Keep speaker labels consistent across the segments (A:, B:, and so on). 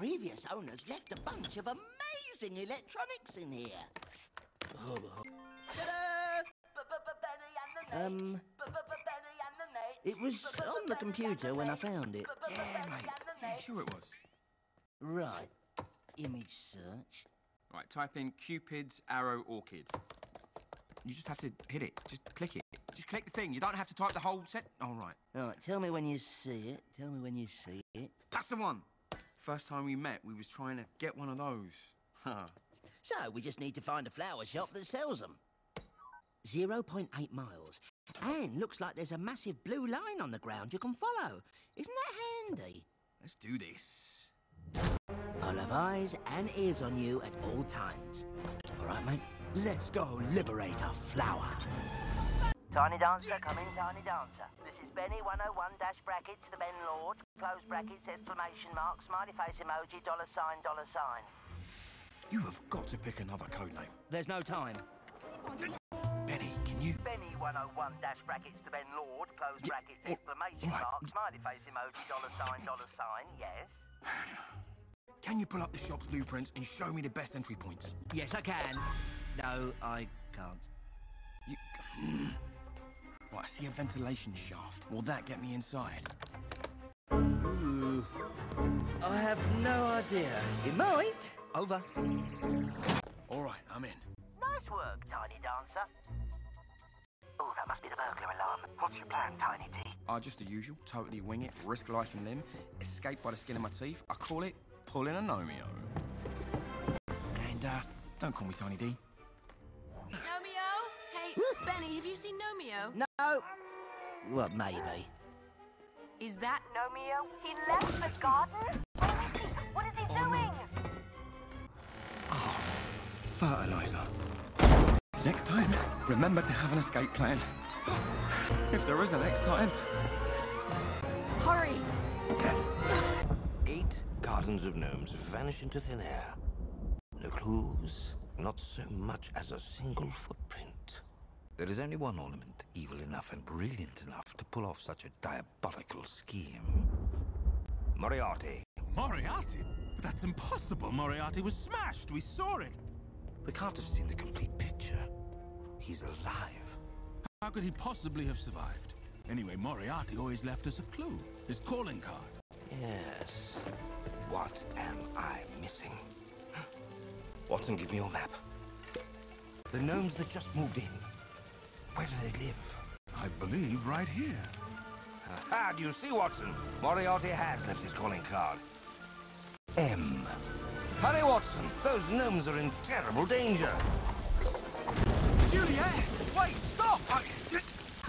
A: previous owners left a bunch of amazing electronics in here. Ta-da! Um, it was on the computer when I found it.
B: Yeah, mate. Yeah, sure it was.
A: Right. Image search.
B: Right, type in Cupid's arrow orchid. You just have to hit it. Just click it. Just click the thing. You don't have to type the whole set. All right.
A: All right, tell me when you see it. Tell me when you see it.
B: That's the one. First time we met, we was trying to get one of those. Huh.
A: So, we just need to find a flower shop that sells them. 0.8 miles. And looks like there's a massive blue line on the ground you can follow. Isn't that handy?
B: Let's do this.
A: I'll have eyes and ears on you at all times. All right, mate? Let's go liberate a flower.
C: Tiny Dancer, come in, Tiny Dancer. This is Benny 101 dash brackets, the Ben Lord, close brackets, exclamation mark, smiley face emoji, dollar sign, dollar sign.
B: You have got to pick another code name.
A: There's no time.
B: Benny, can you?
C: Benny 101 dash brackets, the Ben Lord, close brackets, exclamation
B: right.
C: mark, smiley face emoji, dollar sign, dollar sign, yes.
B: Can you pull up the shop's blueprints and show me the best entry points?
A: Yes, I can. No, I can't.
B: You. right, I see a ventilation shaft. Will that get me inside?
A: Ooh. I have no idea. It might. Over.
B: All right, I'm in.
C: Nice work, Tiny Dancer. Oh, that must be the burglar alarm. What's your plan, Tiny D?
B: Uh, just the usual. Totally wing it, risk life and limb, escape by the skin of my teeth. I call it pulling a Gnomeo. And, uh, don't call me Tiny D.
D: Gnomeo? Hey, Benny, have you seen Gnomeo?
A: No. Well, maybe.
D: Is that
C: Gnomeo, he left the garden? Where is he? What is he
B: Oh, no.
C: doing?
B: Oh, fertilizer. Next time, remember to have an escape plan. If there is a next time.
D: Hurry!
E: Eight gardens of gnomes vanish into thin air. No clues, not so much as a single footprint. There is only one ornament evil enough and brilliant enough to pull off such a diabolical scheme. Moriarty.
F: Moriarty? That's impossible. Moriarty was smashed. We saw it.
E: We can't have seen the complete picture. He's alive.
F: How could he possibly have survived? Anyway, Moriarty always left us a clue. His calling card.
E: Yes. What am I missing? Watson, give me your map. The gnomes that just moved in. Where do they live?
F: I believe right here.
E: Aha, do you see, Watson? Moriarty has left his calling card. M. Hurry, Watson. Those gnomes are in terrible danger.
B: Juliet! Wait, stop! I,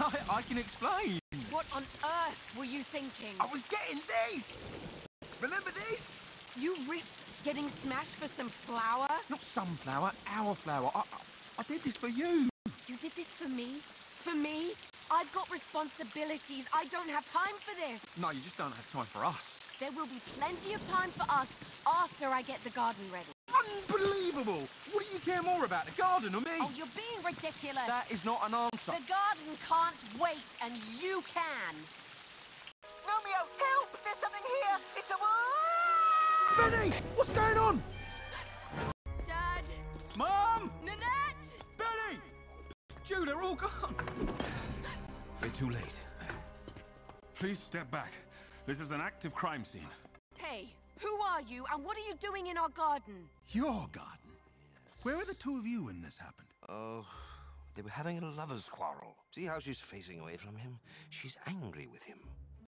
B: I, I can explain.
D: What on earth were you thinking?
B: I was getting this! Remember this?
D: You risked getting smashed for some flour?
B: Not sunflower, our flower. I, I, I did this for you.
D: You did this for me? For me? I've got responsibilities. I don't have time for this.
B: No, you just don't have time for us.
D: There will be plenty of time for us after I get the garden ready.
B: Unbelievable! What do you care more about, the garden or me?
D: Oh, you're being ridiculous.
B: That is not an answer.
D: The garden can't wait, and you can.
C: Gnomeo, help! There's something here! It's a...
B: Benny! What's going on? All gone.
E: We're too late.
F: Please step back. This is an active crime scene.
D: Hey, who are you, and what are you doing in our garden?
F: Your garden. Where were the two of you when this happened?
E: Oh, they were having a lover's quarrel. See how she's facing away from him? She's angry with him.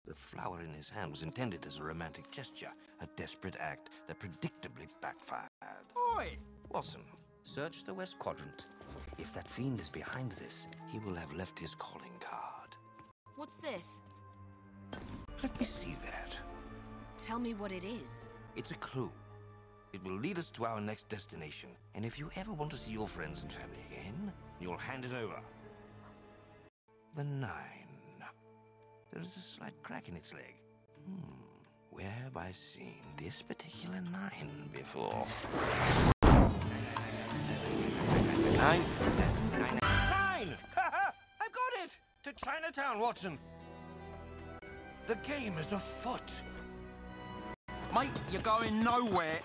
E: The flower in his hand was intended as a romantic gesture, a desperate act that predictably backfired.
B: Oi!
E: Watson, search the West Quadrant. If that fiend is behind this, he will have left his calling card.
D: What's this?
E: Let me see that.
D: Tell me what it is.
E: It's a clue. It will lead us to our next destination. And if you ever want to see your friends and family again, you'll hand it over. The nine. There is a slight crack in its leg. Hmm. Where have I seen this particular nine before? Nine. Nine. Nine! I've got it! To Chinatown, Watson! The game is afoot.
B: Mate, you're going nowhere.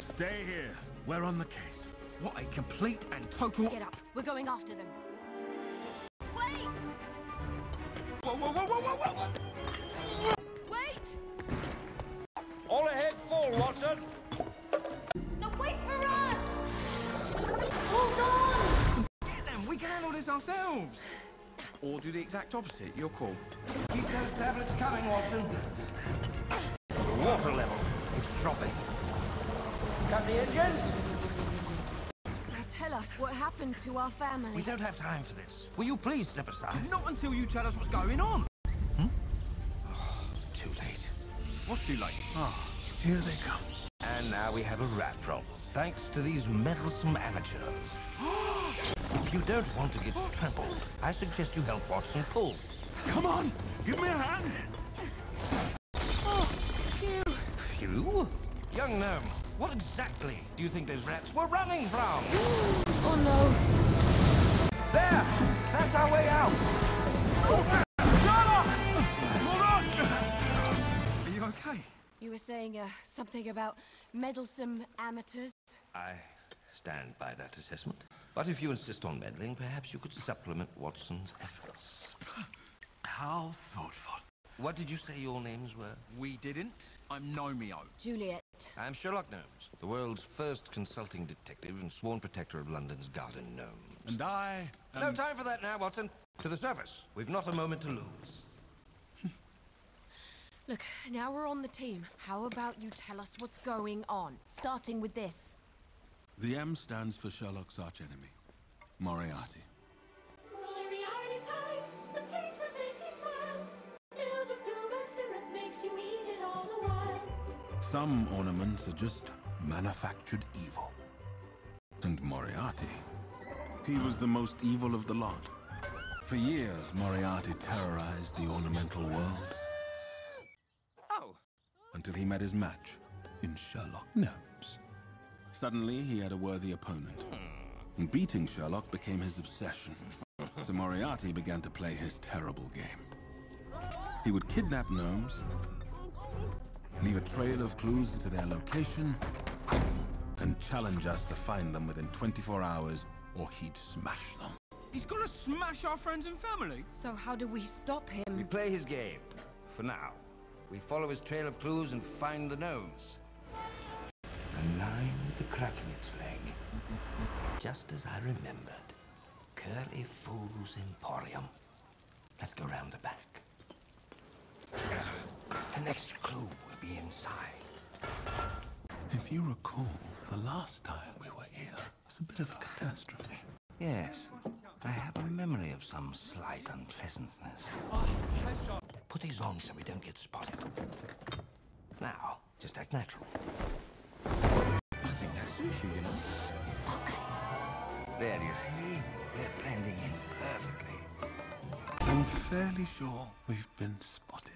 F: Stay here. We're on the case.
B: What a complete and total...
D: Get up. We're going after them.
B: This ourselves. Or do the exact opposite, your call.
E: Keep those tablets coming, Watson. The water level. It's dropping. Cut the engines?
D: Now tell us what happened to our family.
E: We don't have time for this. Will you please step aside?
B: Not until you tell us what's going on.
E: Too late.
B: What's too late?
F: Ah, here they come.
E: And now we have a rat problem. Thanks to these meddlesome amateurs. if you don't want to get trampled, I suggest you help Watson pull.
F: Come on, give me a hand.
E: Oh, phew. Young gnome, what exactly do you think those rats were running from?
D: Oh no.
E: There! That's our way out! Oh. Hold on!
B: Are you okay?
D: You were saying uh, something about meddlesome amateurs.
E: I stand by that assessment. But if you insist on meddling, perhaps you could supplement Watson's efforts.
F: How thoughtful.
E: What did you say your names were?
B: We didn't. I'm Gnomeo.
D: Juliet.
E: I'm Sherlock Gnomes, the world's first consulting detective and sworn protector of London's garden gnomes.
F: And I am...
E: No time for that now, Watson. To the surface. We've not a moment to lose.
D: Look, now we're on the team. How about you tell us what's going on? Starting with this.
F: The M stands for Sherlock's archenemy, Moriarty.
G: Moriarty's Pies, the taste that makes you smile. Filled with goober syrup makes you eat it all the while.
F: Some ornaments are just manufactured evil. And Moriarty, he was the most evil of the lot. For years, Moriarty terrorized the ornamental world
B: Oh.
F: until he met his match in Sherlock Gnomes. Suddenly, he had a worthy opponent. And beating Sherlock became his obsession. So Moriarty began to play his terrible game. He would kidnap gnomes, leave a trail of clues to their location, and challenge us to find them within 24 hours, or he'd smash them.
B: He's gonna smash our friends and family.
D: So how do we stop him?
E: We play his game. For now. We follow his trail of clues and find the gnomes. The nine with the crack in its leg. Just as I remembered. Curly Fool's Emporium. Let's go round the back. The next clue will be inside.
F: If you recall, the last time we were here was a bit of a catastrophe.
E: Yes, I have a memory of some slight unpleasantness. Put these on so we don't get spotted. Now, just act natural.
B: I think that suits you, you know.
D: Focus.
E: There, you see? They're blending in perfectly.
F: I'm fairly sure we've been spotted.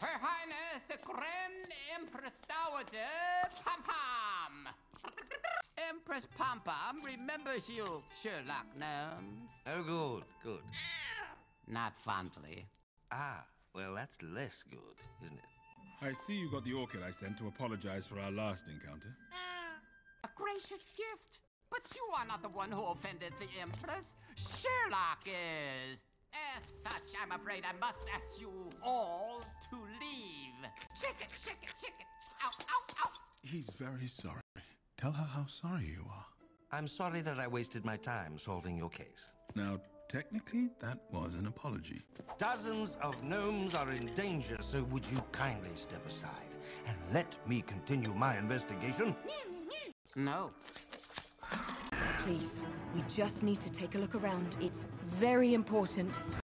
H: Her Highness the Grand Empress Dowager Pom Pom! Empress Pom Pom remembers you, Sherlock Gnomes.
E: Oh, good, good.
H: Not fondly.
E: Ah, well, that's less good, isn't it?
F: I see you got the orchid I sent to apologize for our last encounter.
H: A gracious gift. But you are not the one who offended the Empress. Sherlock is. As such, I'm afraid I must ask you all to leave. Shake it, shake it, shake it. Ow, ow, ow.
F: He's very sorry. Tell her how sorry you are.
E: I'm sorry that I wasted my time solving your case.
F: Now, technically, that was an apology.
E: Dozens of gnomes are in danger, so would you kindly step aside and let me continue my investigation?
H: No.
D: Please, we just need to take a look around. It's very important.